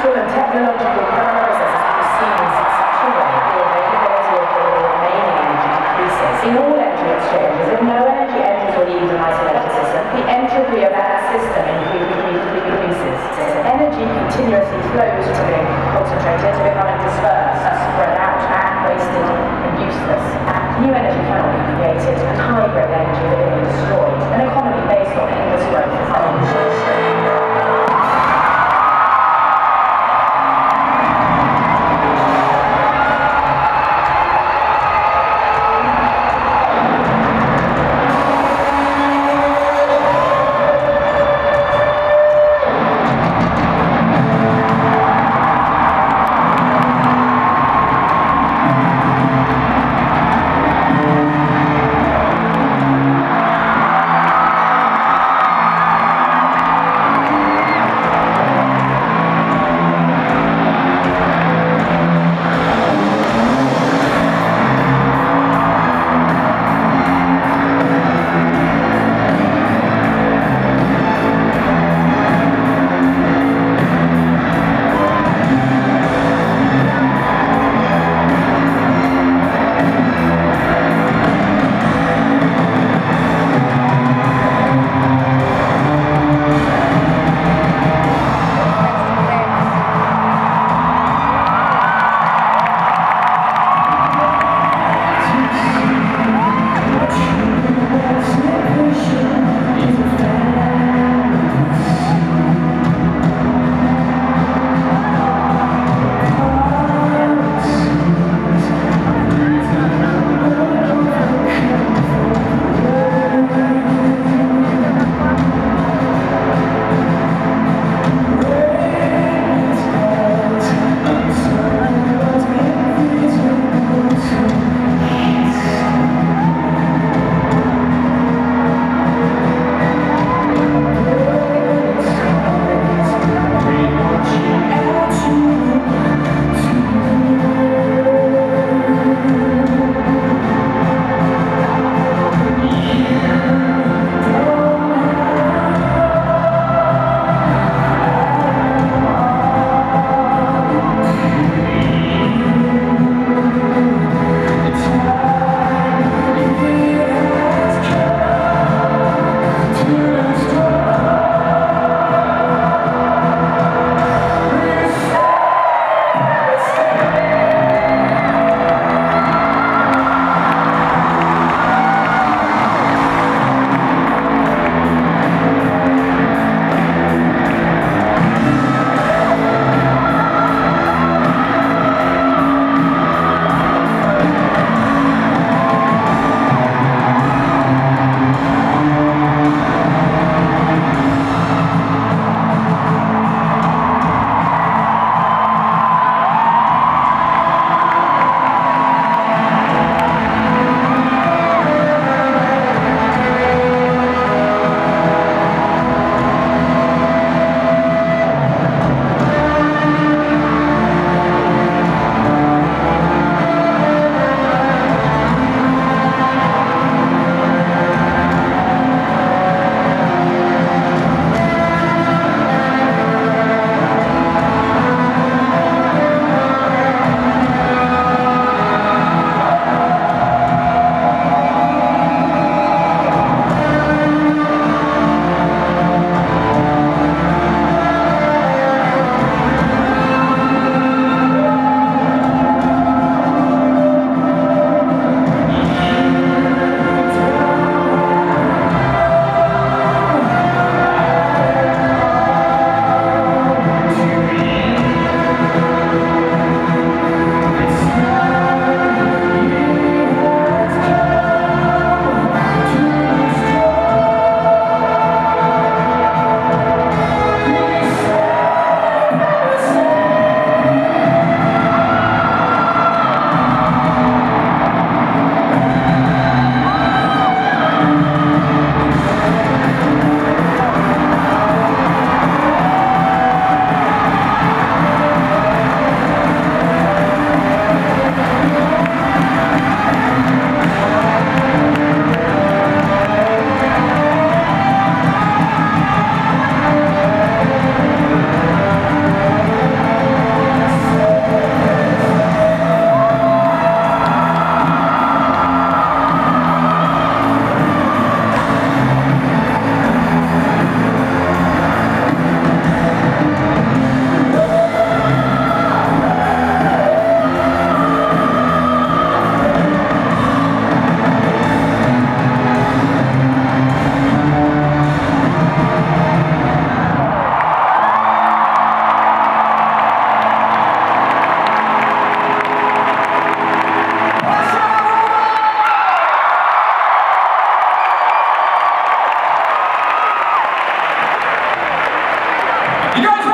and technological progress proceeds structurally, the availability of the remaining energy decreases. In all energy exchanges, if no energy enters or leaves an isolated system, the entropy of that system increases. Energy continuously flows to being concentrated to becoming dispersed. You guys